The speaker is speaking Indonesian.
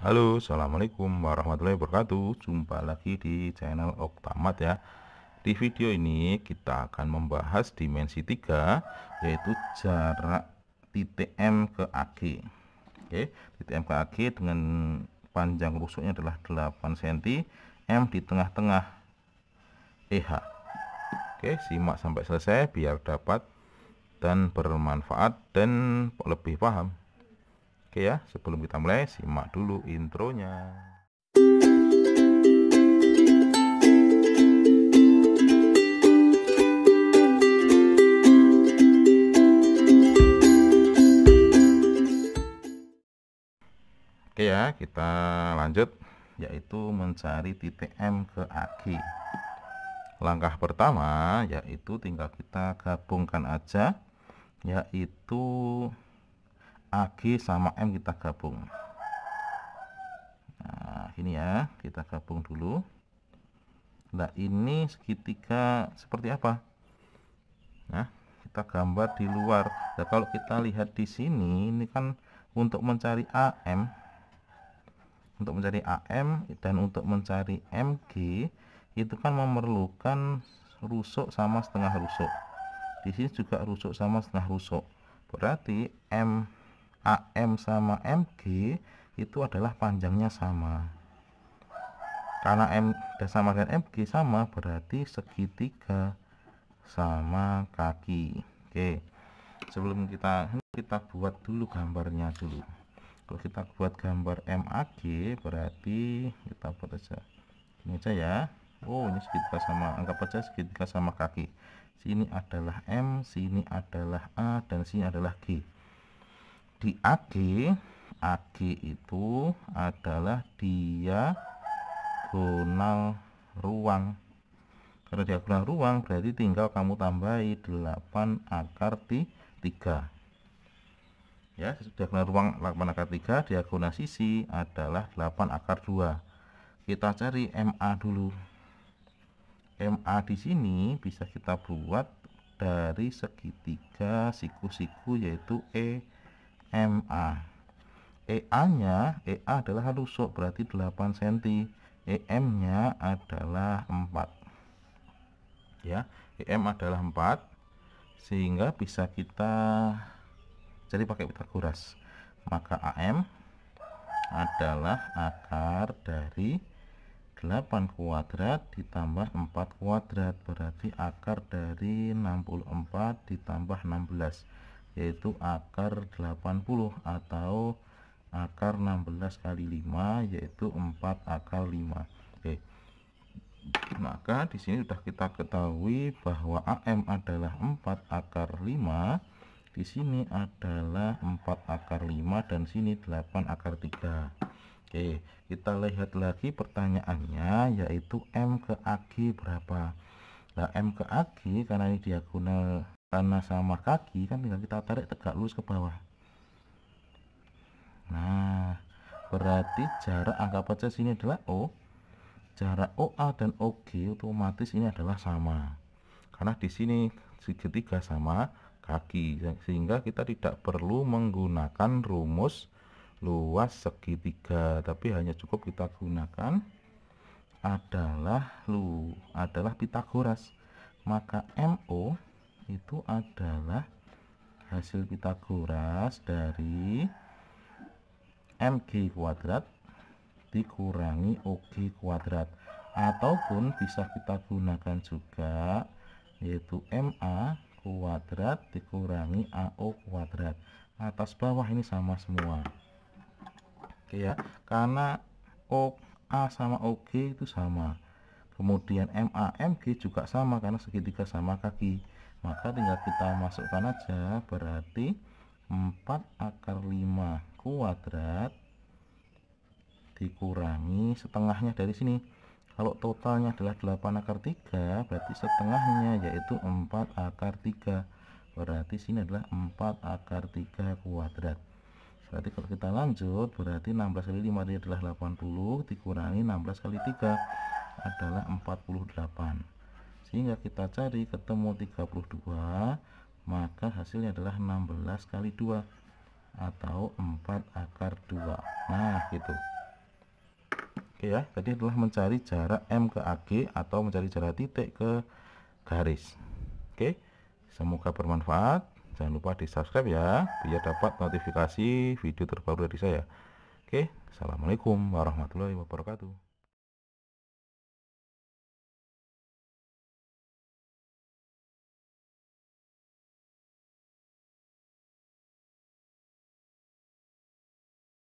Halo Assalamualaikum warahmatullahi wabarakatuh. Jumpa lagi di channel Oktamat ya. Di video ini kita akan membahas dimensi 3 Yaitu jarak titik M ke AG Oke, titik M ke AG dengan panjang rusuknya adalah 8 cm M di tengah-tengah EH Oke, simak sampai selesai biar dapat dan bermanfaat dan lebih paham Oke ya, sebelum kita mulai, simak dulu intronya. Oke ya, kita lanjut yaitu mencari titik M ke AG. Langkah pertama yaitu tinggal kita gabungkan aja yaitu AG sama M kita gabung. Nah ini ya kita gabung dulu. Nah ini segitiga seperti apa? Nah kita gambar di luar. Nah kalau kita lihat di sini ini kan untuk mencari AM untuk mencari AM dan untuk mencari MG itu kan memerlukan rusuk sama setengah rusuk. Di sini juga rusuk sama setengah rusuk. Berarti M AM sama MG itu adalah panjangnya sama. Karena M dan sama dengan MG sama berarti segitiga sama kaki. Oke sebelum kita kita buat dulu gambarnya dulu. Kalau kita buat gambar MAG berarti kita buat aja ini aja ya. Oh ini segitiga sama anggap aja segitiga sama kaki. Sini adalah M sini adalah A dan sini adalah G di AG AG itu adalah diagonal ruang. Karena diagonal ruang berarti tinggal kamu tambahi 8 akar di 3 ya diagonal ruang 8 akar 3 diagonal sisi adalah 8 akar 2 kita cari MA dulu. MA di sini bisa kita buat dari segitiga siku-siku yaitu E MA EA nya EA adalah rusuk berarti 8 cm EM nya adalah 4 ya EM adalah 4 sehingga bisa kita jadi pakai Pitagoras maka AM adalah akar dari 8 kuadrat ditambah 4 kuadrat berarti akar dari 64 ditambah 16 yaitu akar 80 atau akar 16 kali 5 yaitu 4 akar 5 oke. Maka di sini sudah kita ketahui bahwa AM adalah 4 akar 5 di sini adalah 4 akar 5 dan sini 8 akar 3 Oke, kita lihat lagi pertanyaannya yaitu M ke AG berapa? Nah, M ke AG karena ini diagonal karena sama kaki kan tinggal kita tarik tegak lurus ke bawah. Nah berarti jarak anggap aja sini adalah O jarak OA dan OG otomatis ini adalah sama. Karena di sini segitiga sama kaki sehingga kita tidak perlu menggunakan rumus luas segitiga tapi hanya cukup kita gunakan adalah lu adalah Pitagoras maka MO itu adalah hasil Pitagoras dari MG kuadrat dikurangi OG kuadrat. Ataupun bisa kita gunakan juga yaitu MA kuadrat dikurangi AO kuadrat. Atas bawah ini sama semua. Oke ya karena OA sama OG itu sama. Kemudian MA MG juga sama karena segitiga sama kaki maka tinggal kita masukkan aja berarti 4 akar 5 kuadrat dikurangi setengahnya dari sini. Kalau totalnya adalah 8 akar 3 berarti setengahnya yaitu 4 akar 3 berarti sini adalah 4 akar 3 kuadrat. Berarti kalau kita lanjut berarti 16 kali 5 adalah 80 dikurangi 16 kali 3 adalah 48 sehingga kita cari ketemu 32 maka hasilnya adalah 16 kali 2 atau 4 akar 2 nah gitu. Oke ya tadi adalah mencari jarak M ke AG atau mencari jarak titik ke garis. Oke semoga bermanfaat. Jangan lupa di subscribe ya biar dapat notifikasi video terbaru dari saya. Oke assalamualaikum warahmatullahi wabarakatuh